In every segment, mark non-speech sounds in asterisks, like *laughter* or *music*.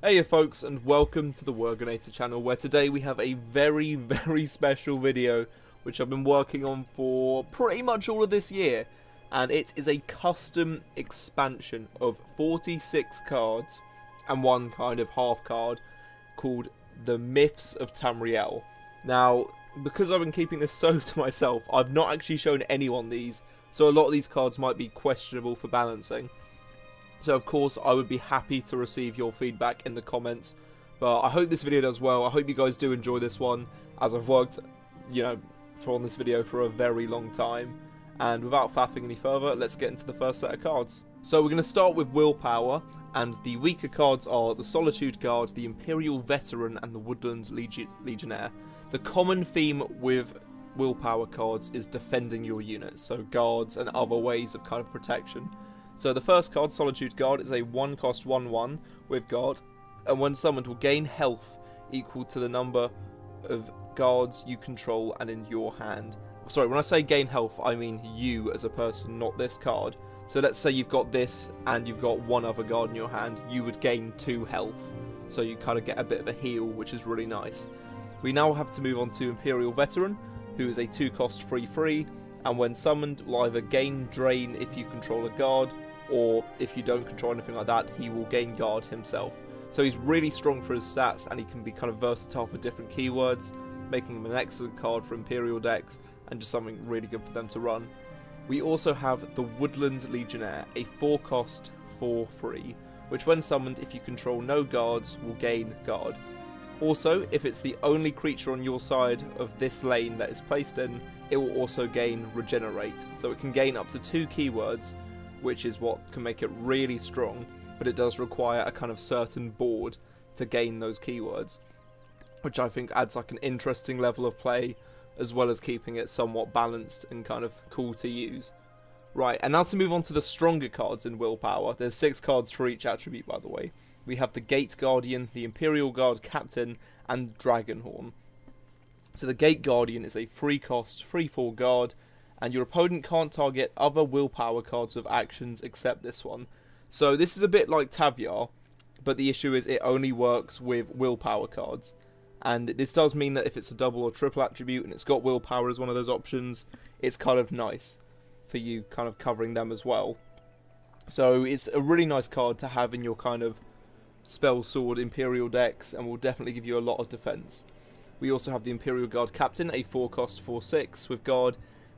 Hey you folks and welcome to the Worginator channel where today we have a very *laughs* very special video which I've been working on for pretty much all of this year and it is a custom expansion of 46 cards and one kind of half card called the Myths of Tamriel. Now because I've been keeping this *laughs* so to myself I've not actually shown anyone these so a lot of these cards might be questionable for balancing. So of course I would be happy to receive your feedback in the comments. But I hope this video does well. I hope you guys do enjoy this one as I've worked, you know, for on this video for a very long time. And without faffing any further, let's get into the first set of cards. So we're going to start with Willpower, and the weaker cards are the Solitude Guard, the Imperial Veteran, and the Woodland Legionnaire. The common theme with Willpower cards is defending your units, so guards and other ways of kind of protection. So the first card, Solitude Guard, is a 1 cost 1 1 with guard, and when summoned will gain health equal to the number of guards you control and in your hand. Sorry, when I say gain health, I mean you as a person, not this card. So let's say you've got this and you've got one other guard in your hand, you would gain 2 health. So you kind of get a bit of a heal, which is really nice. We now have to move on to Imperial Veteran, who is a 2 cost 3 3, and when summoned will either gain Drain if you control a guard, or if you don't control anything like that, he will gain guard himself. So he's really strong for his stats and he can be kind of versatile for different keywords, making him an excellent card for Imperial decks and just something really good for them to run. We also have the Woodland Legionnaire, a 4 cost 4 free, which when summoned, if you control no guards, will gain guard. Also, if it's the only creature on your side of this lane that is placed in, it will also gain Regenerate. So it can gain up to two keywords, which is what can make it really strong, but it does require a kind of certain board to gain those keywords, which I think adds like an interesting level of play as well as keeping it somewhat balanced and kind of cool to use. Right, and now to move on to the stronger cards in Willpower. There's six cards for each attribute, by the way. We have the Gate Guardian, the Imperial Guard Captain, and Dragonhorn. So the Gate Guardian is a free cost, free 4 guard, and your opponent can't target other willpower cards with actions except this one. So this is a bit like Tavyar, but the issue is it only works with willpower cards. And this does mean that if it's a double or triple attribute and it's got willpower as one of those options, it's kind of nice for you kind of covering them as well. So it's a really nice card to have in your kind of spell sword imperial decks and will definitely give you a lot of defense. We also have the Imperial Guard Captain, a 4 cost 4 6 with guard,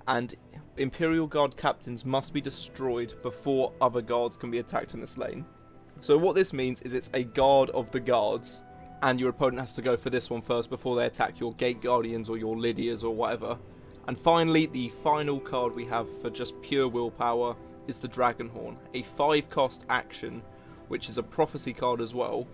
and Imperial Guard captains must be destroyed before other guards can be attacked in this lane. So what this means is it's a guard of the guards, and your opponent has to go for this one first before they attack your Gate Guardians or your Lydias or whatever. And finally, the final card we have for just pure willpower is the Dragonhorn, a 5 cost action, which is a prophecy card as well,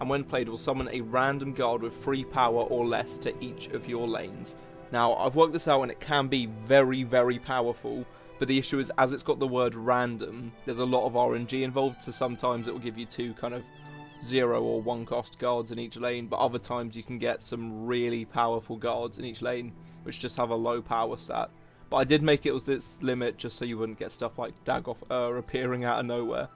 and when played will summon a random guard with 3 power or less to each of your lanes. Now, I've worked this out and it can be very, very powerful, but the issue is as it's got the word random, there's a lot of RNG involved, so sometimes it will give you two kind of zero or one cost guards in each lane, but other times you can get some really powerful guards in each lane, which just have a low power stat. But I did make it was this limit just so you wouldn't get stuff like Dagoth Ur appearing out of nowhere.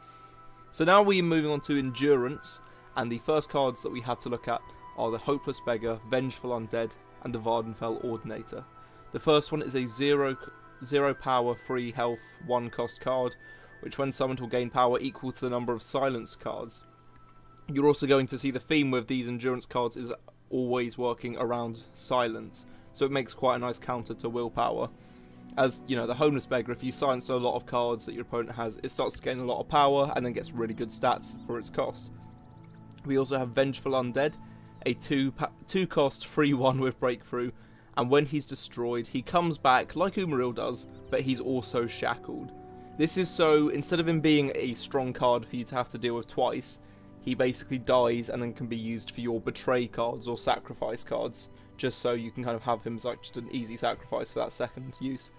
So now we're moving on to Endurance, and the first cards that we have to look at are the Hopeless Beggar, Vengeful Undead, and the Vvardenfell Ordinator. The first one is a zero, zero power, free health, one cost card, which when summoned will gain power equal to the number of silence cards. You're also going to see the theme with these endurance cards is always working around silence, so it makes quite a nice counter to willpower. As you know, the homeless beggar, if you silence a lot of cards that your opponent has, it starts to gain a lot of power and then gets really good stats for its cost. We also have Vengeful Undead, a two two cost free *laughs* one with breakthrough, and when he's destroyed, he comes back like Umaril does, but he's also shackled. This is so instead of him being a strong card for you to have to deal with twice, he basically dies and then can be used for your betray cards or sacrifice cards, just so you can kind of have him as like just an easy sacrifice for that second use.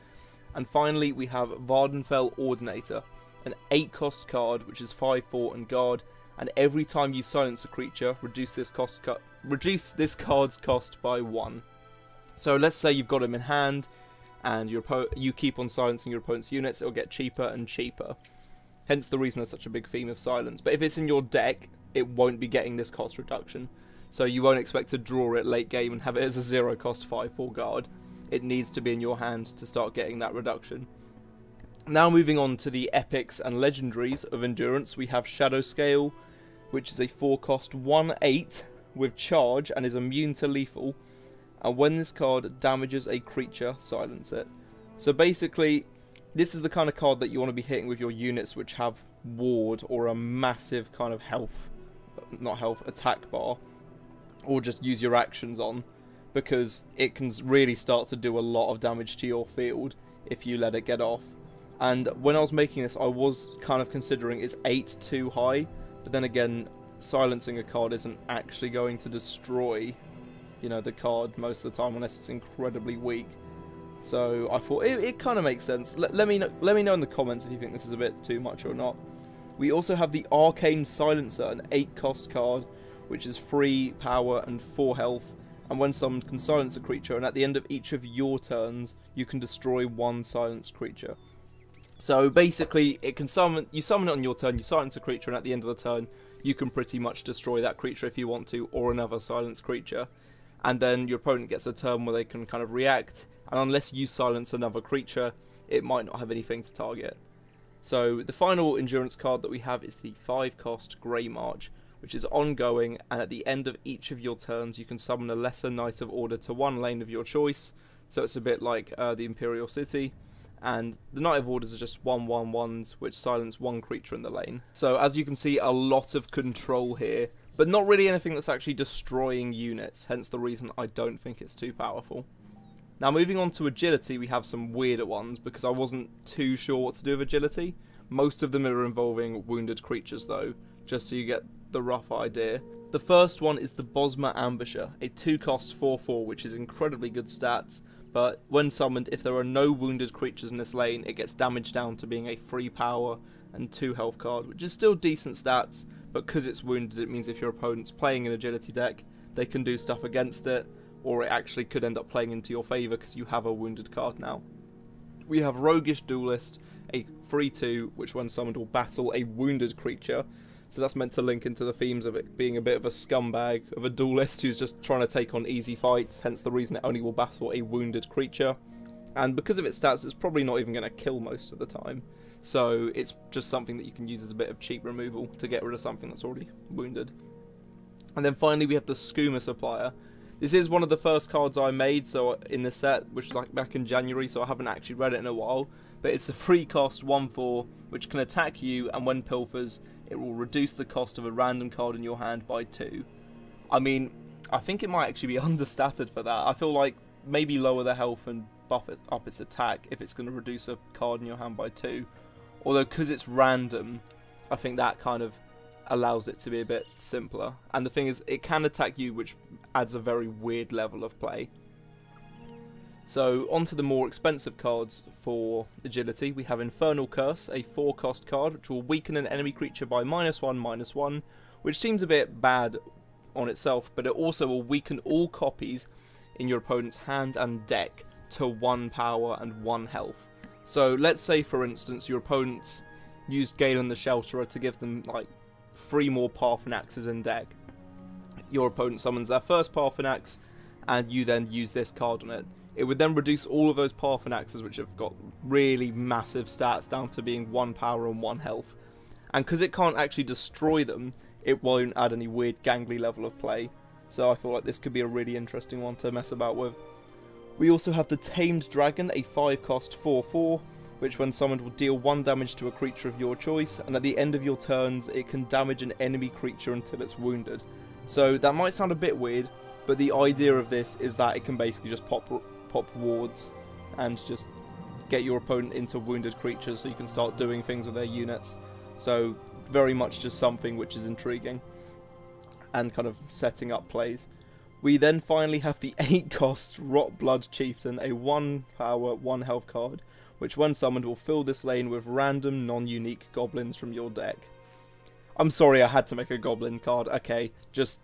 And finally, we have Vvardenfell Ordinator, an 8 cost card which is 5 4 and guard, and every time you silence a creature, reduce this cost cut reduce this card's cost by one. So let's say you've got him in hand, and your you keep on silencing your opponent's units, it'll get cheaper and cheaper. Hence the reason there's such a big theme of silence. But if it's in your deck, it won't be getting this cost reduction. So you won't expect to draw it late game and have it as a zero cost 5-4 guard. It needs to be in your hand to start getting that reduction. Now moving on to the epics and legendaries of endurance, we have Shadow Scale, which is a 4 cost 1-8 with charge and is immune to lethal. And when this card damages a creature, silence it. So basically, this is the kind of card that you want to be hitting with your units which have ward or a massive kind of health, not health, attack bar, or just use your actions on, because it can really start to do a lot of damage to your field if you let it get off. And when I was making this, I was kind of considering is 8 too high, but then again, silencing a card isn't actually going to destroy, you know, the card most of the time unless it's incredibly weak. So I thought it, it kind of makes sense. Let, let, me know, let me know in the comments if you think this is a bit too much or not. We also have the Arcane Silencer, an 8 cost card, which is 3 power and 4 health. And when summoned can silence a creature, and at the end of each of your turns, you can destroy one silenced creature. So basically, it can summon you summon it on your turn, you silence a creature, and at the end of the turn, you can pretty much destroy that creature if you want to, or another silenced creature. And then your opponent gets a turn where they can kind of react, and unless you silence another creature, it might not have anything to target. So the final endurance card that we have is the 5 cost Grey March, which is ongoing, and at the end of each of your turns you can summon a Lesser Knight of Order to one lane of your choice, so it's a bit like uh, the Imperial City, and the Knight of Orders are just 1 1 1s which silence one creature in the lane. So as you can see, a lot of control here, but not really anything that's actually destroying units, hence the reason I don't think it's too powerful. Now moving on to agility, we have some weirder ones because I wasn't too sure what to do with agility. Most of them are involving wounded creatures though, just so you get the rough idea. The first one is the Bosmer Ambusher, a 2 cost 4-4 which is incredibly good stats, but when summoned if there are no wounded creatures in this lane it gets damaged down to being a 3 power and 2 health card, which is still decent stats, but because it's wounded it means if your opponent's playing an agility deck they can do stuff against it, or it actually could end up playing into your favour because you have a wounded card now. We have Roguish Duelist, a 3-2, which when summoned will battle a wounded creature. So that's meant to link into the themes of it being a bit of a scumbag, of a duelist who's just trying to take on easy fights, hence the reason it only will battle a wounded creature. And because of its stats, it's probably not even going to kill most of the time. So it's just something that you can use as a bit of cheap removal to get rid of something that's already wounded. And then finally we have the Skooma Supplier, this is one of the first cards I made so in the set, which is like back in January, so I haven't actually read it in a while. But it's the free cost 1-4, which can attack you, and when pilfers, it will reduce the cost of a random card in your hand by 2. I mean, I think it might actually be *laughs* understated for that. I feel like maybe lower the health and buff it up its attack if it's going to reduce a card in your hand by 2. Although, because it's random, I think that kind of allows it to be a bit simpler. And the thing is, it can attack you, which adds a very weird level of play. So, onto the more expensive cards for agility. We have Infernal Curse, a 4 cost card, which will weaken an enemy creature by minus 1, minus 1, which seems a bit bad on itself, but it also will weaken all copies in your opponent's hand and deck to 1 power and 1 health. So, let's say, for instance, your opponents used Galyn the Shelterer to give them, like, three more Paarthurnaxes in deck. Your opponent summons their first Paarthurnax, and you then use this card on it. It would then reduce all of those Paarthurnaxes, which have got really massive stats, down to being 1 power and 1 health. And because it can't actually destroy them, it won't add any weird gangly level of play. So I feel like this could be a really interesting one to mess about with. We also have the Tamed Dragon, a 5 cost 4 4 which when summoned will deal 1 damage to a creature of your choice, and at the end of your turns it can damage an enemy creature until it's wounded. So that might sound a bit weird, but the idea of this is that it can basically just pop pop wards and just get your opponent into wounded creatures so you can start doing things with their units. So very much just something which is intriguing and kind of setting up plays. We then finally have the *laughs* 8 cost Rot Blood Chieftain, a 1 power, 1 health card, which when summoned will fill this lane with random non-unique goblins from your deck. I'm sorry I had to make a goblin card, okay, just,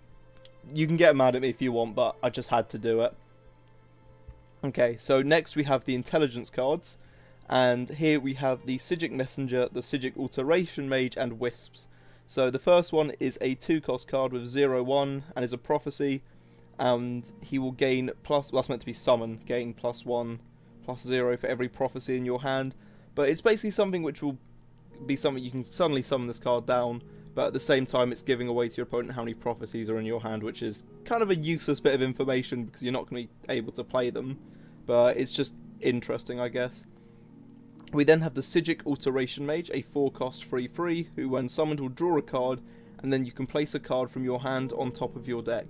you can get mad at me if you want, but I just had to do it. Okay, so next we have the intelligence cards, and here we have the Psijic Messenger, the Psijic Alteration Mage, and Wisps. So the first one is a 2 cost card with 0 1 and is a prophecy. And he will gain plus, well, that's meant to be summon, gain plus 1, plus 0 for every prophecy in your hand. But it's basically something which will be something you can suddenly summon this card down, but at the same time it's giving away to your opponent how many prophecies are in your hand, which is kind of a useless bit of information because you're not going to be able to play them. But it's just interesting, I guess. We then have the Psijic Alteration Mage, a 4 cost free free, who when summoned will draw a card, and then you can place a card from your hand on top of your deck.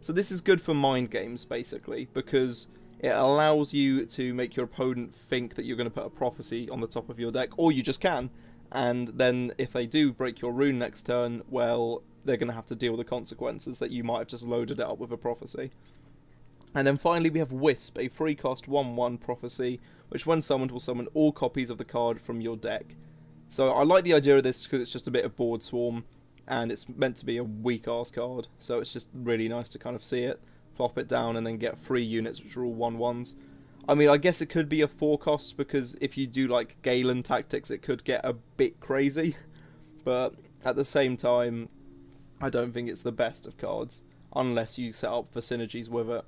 So this is good for mind games, basically, because it allows you to make your opponent think that you're going to put a prophecy on the top of your deck, or you just can, and then if they do break your rune next turn, well, they're going to have to deal with the consequences that you might have just loaded it up with a prophecy. And then finally we have Wisp, a free cost 1-1 prophecy, which when summoned will summon all copies of the card from your deck. So I like the idea of this because it's just a bit of board swarm, and it's meant to be a weak ass card, so it's just really nice to kind of see it, plop it down, and then get three units which are all 1-1s. I mean, I guess it could be a 4 cost because if you do like Galyn tactics, it could get a bit crazy, *laughs* but at the same time, I don't think it's the best of cards, unless you set up for synergies with it.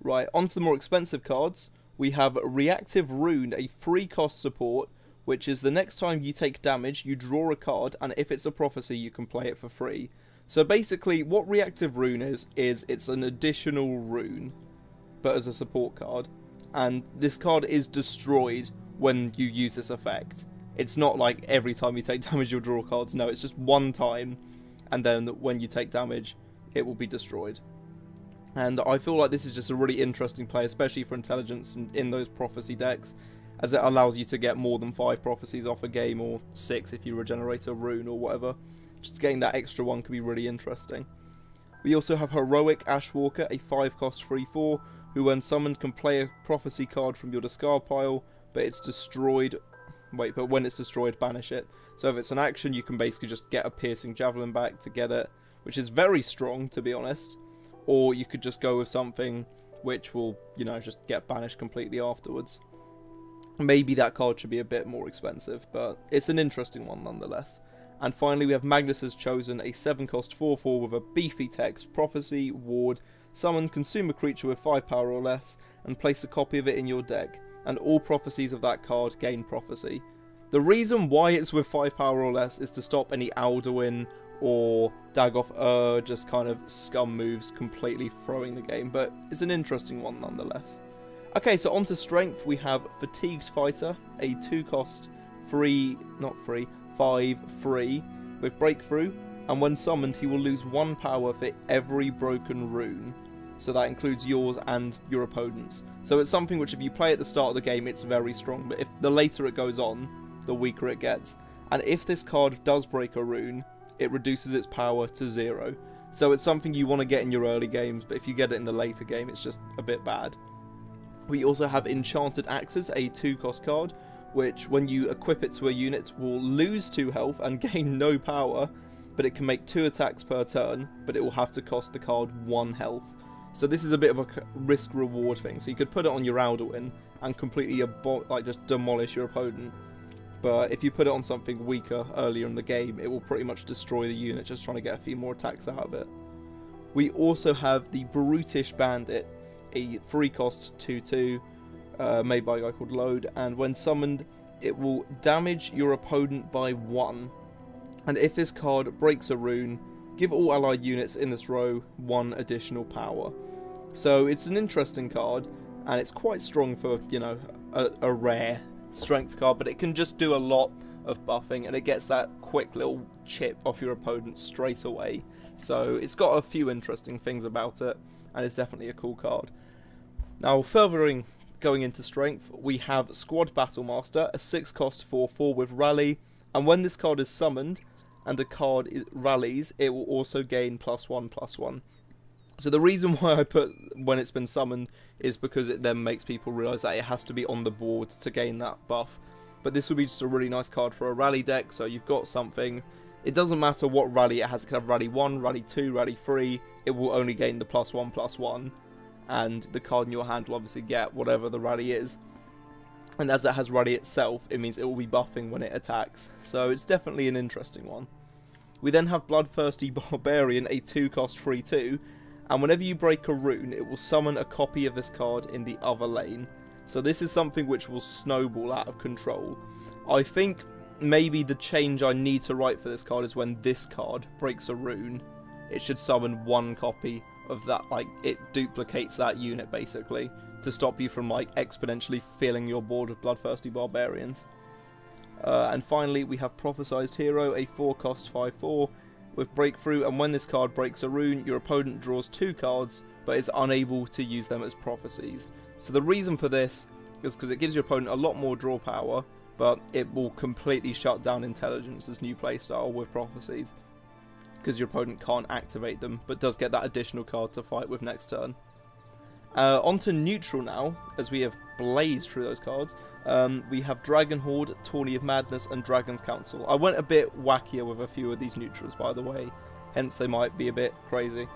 Right, onto the more expensive cards. We have Reactive Rune, a free cost support, which is the next time you take damage, you draw a card, and if it's a prophecy, you can play it for free. So basically, what Reactive Rune is, is it's an additional rune, but as a support card. And this card is destroyed when you use this effect. It's not like every time you take *laughs* damage you'll draw cards, no, it's just one time, and then when you take damage, it will be destroyed. And I feel like this is just a really interesting play, especially for intelligence and in those prophecy decks, as it allows you to get more than five prophecies off a game, or six if you regenerate a rune or whatever. Just getting that extra one could be really interesting. We also have Heroic Ashwalker, a 5 cost 3-4, who when summoned can play a prophecy card from your discard pile, but it's destroyed... Wait, but when it's destroyed, banish it. So if it's an action, you can basically just get a Piercing Javelin back to get it, which is very strong, to be honest or you could just go with something which will, you know, just get banished completely afterwards. Maybe that card should be a bit more expensive, but it's an interesting one nonetheless. And finally, we have Magnus has chosen a 7 cost 4 4 with a beefy text, Prophecy, Ward, summon, consume a creature with 5 power or less, and place a copy of it in your deck, and all prophecies of that card gain prophecy. The reason why it's with 5 power or less is to stop any Alduin or Dagoth Ur just kind of scum moves completely throwing the game, but it's an interesting one nonetheless. Okay, so on to strength, we have Fatigued Fighter, a 2 cost, 3, not free, 5 free, with Breakthrough, and when summoned he will lose 1 power for every broken rune. So that includes yours and your opponent's. So it's something which if you play at the start of the game it's very strong, but if the later it goes on, the weaker it gets. And if this card does break a rune, it reduces its power to zero. So it's something you want to get in your early games, but if you get it in the later game, it's just a bit bad. We also have Enchanted Axes, a 2 cost card, which when you equip it to a unit will lose 2 health and *laughs* gain no power, but it can make 2 attacks per turn, but it will have to cost the card 1 health. So this is a bit of a risk reward thing. So you could put it on your Alduin and completely like just demolish your opponent but if you put it on something weaker earlier in the game, it will pretty much destroy the unit just trying to get a few more attacks out of it. We also have the Brutish Bandit, a free cost 2-2, uh, made by a guy called Load, and when summoned, it will damage your opponent by 1. And if this card breaks a rune, give all allied units in this row 1 additional power. So it's an interesting card, and it's quite strong for, you know, a, a rare strength card, but it can just do a lot of buffing and it gets that quick little chip off your opponent straight away. So it's got a few interesting things about it and it's definitely a cool card. Now furthering going into strength, we have Squad Battlemaster, a 6 cost 4-4 with Rally, and when this card is summoned and a card rallies, it will also gain plus 1 plus 1. So the reason why I put when it's been summoned is because it then makes people realise that it has to be on the board to gain that buff. But this would be just a really nice card for a rally deck, so you've got something. It doesn't matter what rally it has, it can have rally 1, rally 2, rally 3, it will only gain the plus 1 plus 1. And the card in your hand will obviously get whatever the rally is. And as it has rally itself, it means it will be buffing when it attacks. So it's definitely an interesting one. We then have Bloodthirsty *laughs* Barbarian, a 2 cost 3 2, and whenever you break a rune, it will summon a copy of this card in the other lane. So this is something which will snowball out of control. I think maybe the change I need to write for this card is when this card breaks a rune, it should summon one copy of that, like, it duplicates that unit basically, to stop you from, like, exponentially filling your board with Bloodthirsty Barbarians. Uh, and finally, we have Prophesized Hero, a 4 cost 5 4 with Breakthrough, and when this card breaks a rune, your opponent draws two cards, but is unable to use them as prophecies. So the reason for this is because it gives your opponent a lot more draw power, but it will completely shut down Intelligence's new playstyle with prophecies. Because your opponent can't activate them, but does get that additional card to fight with next turn. Uh, on to neutral now, as we have blazed through those cards. Um, we have Dragon Hoard, Tawny of Madness, and Dragon's Council. I went a bit wackier with a few of these neutrals, by the way, hence they might be a bit crazy.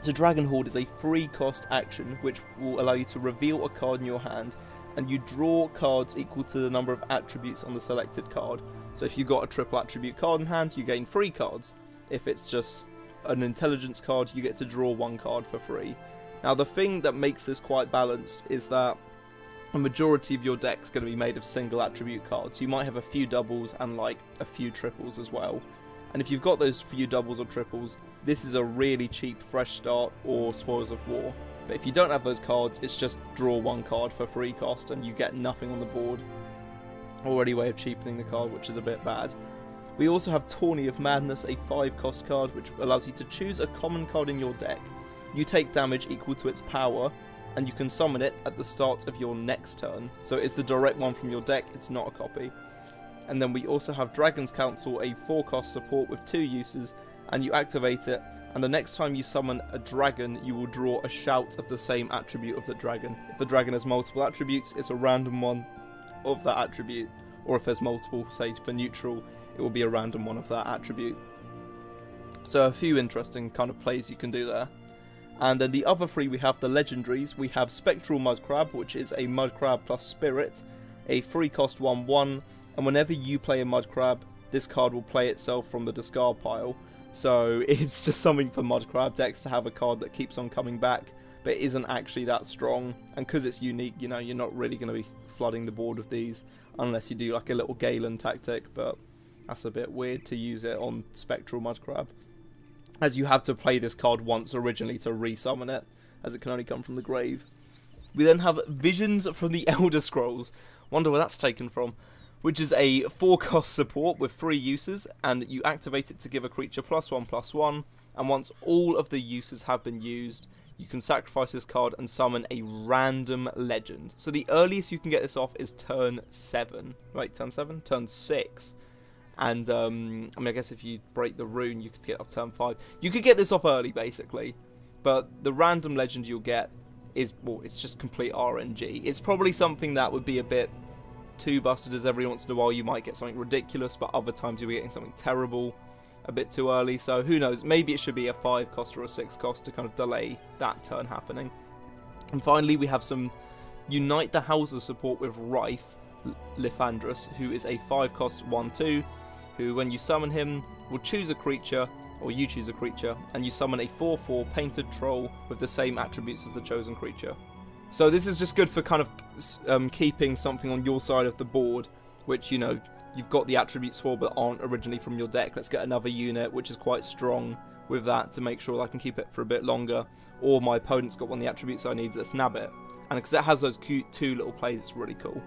So Dragon Hoard is a free cost action which will allow you to reveal a card in your hand and you draw cards equal to the number of attributes on the selected card. So if you've got a triple attribute card in hand, you gain three cards. If it's just an intelligence card, you get to draw one card for free. Now the thing that makes this quite balanced is that a majority of your deck's going to be made of single attribute cards. You might have a few doubles and like a few triples as well. And if you've got those few doubles or triples, this is a really cheap fresh start or spoils of war. But if you don't have those cards, it's just draw one card for free cost and you get nothing on the board. Already way of cheapening the card, which is a bit bad. We also have Tawny of Madness, a 5 cost card, which allows you to choose a common card in your deck you take damage equal to its power, and you can summon it at the start of your next turn. So it's the direct one from your deck, it's not a copy. And then we also have Dragon's Council, a 4 cost support with 2 uses, and you activate it, and the next time you summon a dragon, you will draw a shout of the same attribute of the dragon. If the dragon has multiple attributes, it's a random one of that attribute, or if there's multiple, say for neutral, it will be a random one of that attribute. So a few interesting kind of plays you can do there. And then the other three we have the legendaries. We have Spectral Mud Crab, which is a Mud Crab plus Spirit, a free cost 1 1, and whenever you play a Mud Crab, this card will play itself from the discard pile. So *laughs* it's just something for Mud Crab decks to have a card that keeps on coming back, but isn't actually that strong. And because it's unique, you know, you're not really going to be flooding the board with these, unless you do like a little Galyn tactic, but that's a bit weird to use it on Spectral Mud Crab as you have to play this card once originally to resummon it, as it can only come from the grave. We then have Visions from the *laughs* Elder Scrolls. Wonder where that's taken from. Which is a 4 cost support with 3 uses, and you activate it to give a creature plus 1 plus 1, and once all of the uses have been used, you can sacrifice this card and summon a random legend. So the earliest you can get this off is turn 7. Right, turn 7? Turn 6. And um, I mean, I guess if you break the rune, you could get off turn five. You could get this off early, basically. But the random legend you'll get is well, it's just complete RNG. It's probably something that would be a bit too busted, as every once in a while you might get something ridiculous, but other times you'll be getting something terrible a bit too early. So who knows? Maybe it should be a five cost or a six cost to kind of delay that turn happening. And finally, we have some Unite the Houses support with Rife, Lithandrus, who is a 5 cost 1 2 who, when you summon him, will choose a creature, or you choose a creature, and you summon a 4 4 painted troll with the same attributes as the chosen creature. So this is just good for kind of um, keeping something on your side of the board, which, you know, you've got the attributes for but aren't originally from your deck. Let's get another unit which is quite strong with that to make sure I can keep it for a bit longer. Or my opponent's got one of the attributes I need, let's nab it. And because it has those cute two little plays, it's really cool.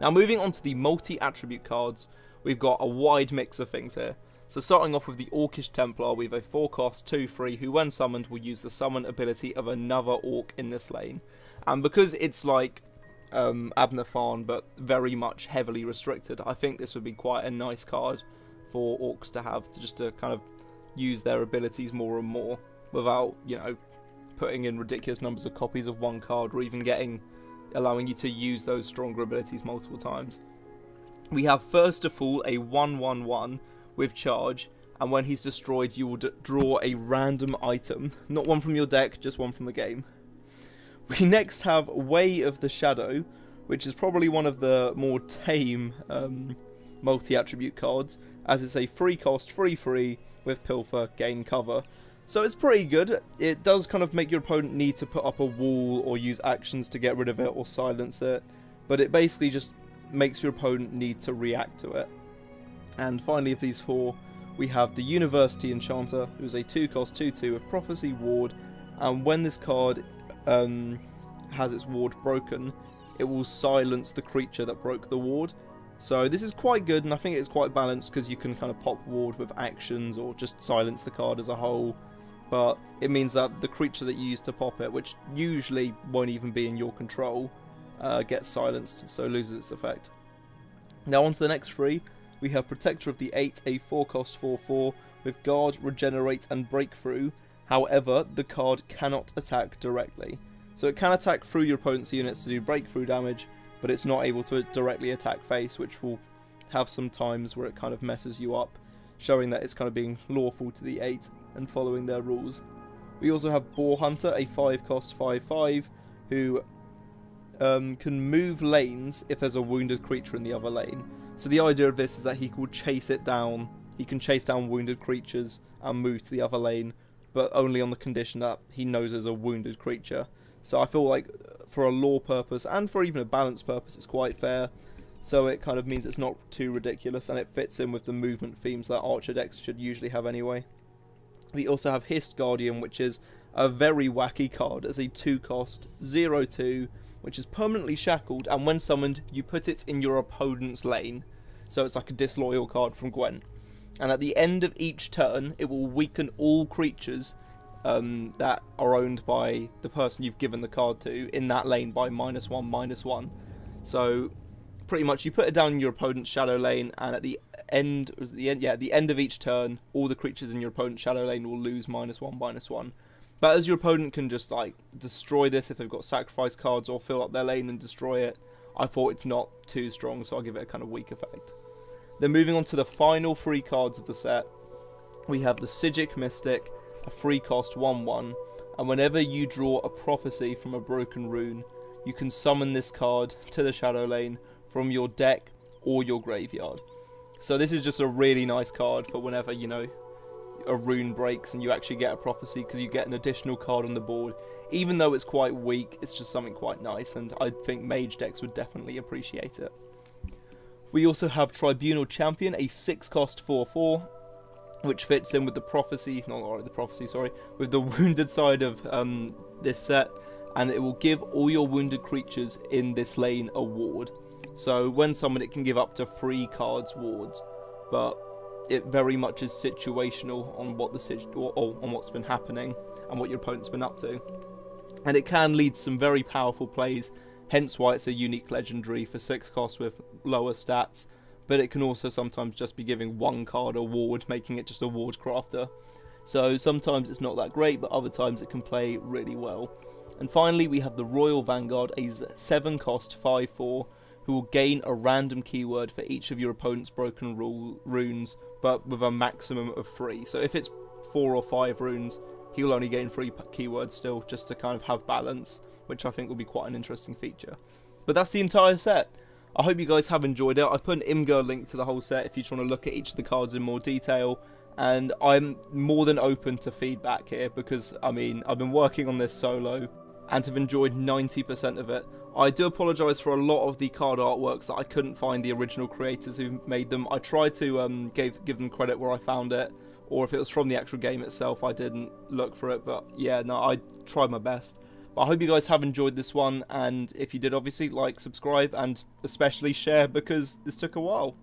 Now moving on to the multi-attribute cards, we've got a wide mix of things here. So starting off with the Orcish Templar, we have a 4 cost 2-3 who when summoned will use the summon ability of another Orc in this lane. And because it's like um, but very much heavily restricted, I think this would be quite a nice card for Orcs to have to just to kind of use their abilities more and more without, you know, putting in ridiculous numbers of copies of one card or even getting allowing you to use those stronger abilities multiple times. We have first of all a 1-1-1 with charge, and when he's destroyed you will draw a random item. Not one from your deck, just one from the game. We *laughs* next have Way of the Shadow which is probably one of the more tame um, multi-attribute cards, as it's a free cost, free free, with Pilfer, gain cover. So it's pretty good. It does kind of make your opponent need to put up a wall or use actions to get rid of it or silence it, but it basically just makes your opponent need to react to it. And finally of these four, we have the University Enchanter, who's a 2 cost 2-2 with Prophecy Ward, and when this card um, has its ward broken, it will silence the creature that broke the ward. So this is quite good, and I think it's quite balanced because you can kind of pop ward with actions or just silence the card as a whole. But it means that the creature that you use to pop it, which usually won't even be in your control, uh, gets silenced, so loses its effect. Now on to the next three. We have Protector of the 8, a 4 cost 4 4 with Guard, Regenerate, and Breakthrough. However, the card cannot attack directly. So it can attack through your opponent's units to do breakthrough damage, but it's not able to directly attack face, which will have some times where it kind of messes you up, showing that it's kind of being lawful to the 8 and following their rules. We also have Boar Hunter, a 5 cost 5 5, who um, can move lanes if there's a wounded creature in the other lane. So the idea of this is that he will chase it down, he can chase down wounded creatures and move to the other lane, but only on the condition that he knows there's a wounded creature. So I feel like for a lore purpose and for even a balance purpose, it's quite fair. So it kind of means it's not too ridiculous and it fits in with the movement themes that Archer decks should usually have anyway. We also have Hist Guardian, which is a very wacky card as a 2 cost 0 2, which is permanently shackled, and when summoned, you put it in your opponent's lane. So it's like a disloyal card from Gwent. And at the end of each turn, it will weaken all creatures um, that are owned by the person you've given the card to in that lane by minus one, minus one. So pretty much you put it down in your opponent's shadow lane, and at the end, was the end, yeah, at the end of each turn, all the creatures in your opponent's shadow lane will lose minus one, minus one. But as your opponent can just like destroy this if they've got sacrifice cards or fill up their lane and destroy it, I thought it's not too strong, so I'll give it a kind of weak effect. Then moving on to the final three cards of the set, we have the Psijic Mystic, a free cost 1-1, and whenever you draw a prophecy from a broken rune, you can summon this card to the Shadow Lane from your deck or your graveyard. So this is just a really nice card for whenever, you know, a rune breaks and you actually get a prophecy because you get an additional card on the board. Even though it's quite weak, it's just something quite nice and I think mage decks would definitely appreciate it. We also have Tribunal Champion, a 6 cost 4 4, which fits in with the prophecy, not the prophecy, sorry, with the *laughs* wounded side of um, this set, and it will give all your wounded creatures in this lane a ward. So when summoned, it can give up to three cards wards, but it very much is situational on what the or, or on what's been happening and what your opponent's been up to, and it can lead to some very powerful plays. Hence why it's a unique legendary for six costs with lower stats but it can also sometimes just be giving one card a ward, making it just a ward crafter. So sometimes it's not that great, but other times it can play really well. And finally, we have the Royal Vanguard, a 7 cost 5 4, who will gain a random keyword for each of your opponent's broken rule, runes, but with a maximum of 3. So if it's 4 or 5 runes, he'll only gain 3 keywords still, just to kind of have balance, which I think will be quite an interesting feature. But that's the entire set. I hope you guys have enjoyed it. I've put an Imgur link to the whole set if you just want to look at each of the cards in more detail. And I'm more than open to feedback here because, I mean, I've been working on this solo and have enjoyed 90% of it. I do apologise for a lot of the card artworks that I couldn't find the original creators who made them. I tried to um, give, give them credit where I found it, or if it was from the actual game itself, I didn't look for it. But yeah, no, I tried my best. But I hope you guys have enjoyed this one, and if you did, obviously, like, subscribe, and especially share, because this took a while.